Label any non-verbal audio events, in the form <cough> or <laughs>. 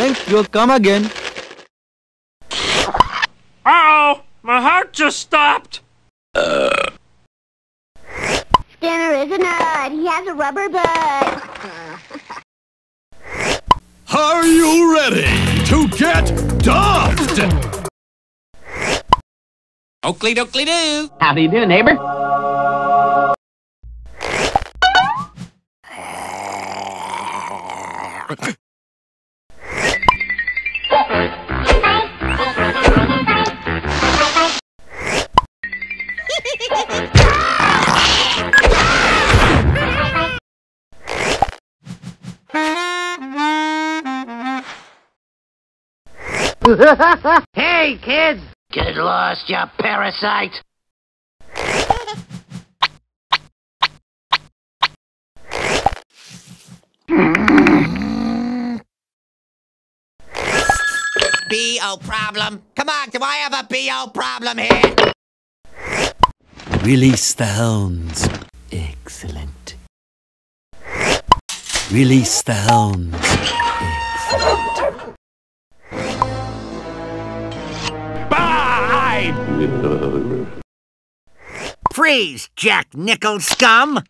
Thanks, you'll come again. Uh-oh! My heart just stopped! Skinner is a nut. He has a rubber butt. <laughs> Are you ready to get dumped? Oakley dokley doo. How do you do, neighbor? <laughs> <laughs> hey, kids! Get lost, you parasite! B.O. problem. Come on, do I have a B.O. problem here? Release the hounds. Excellent. Release the hounds. Excellent. Freeze, Jack Nickel scum!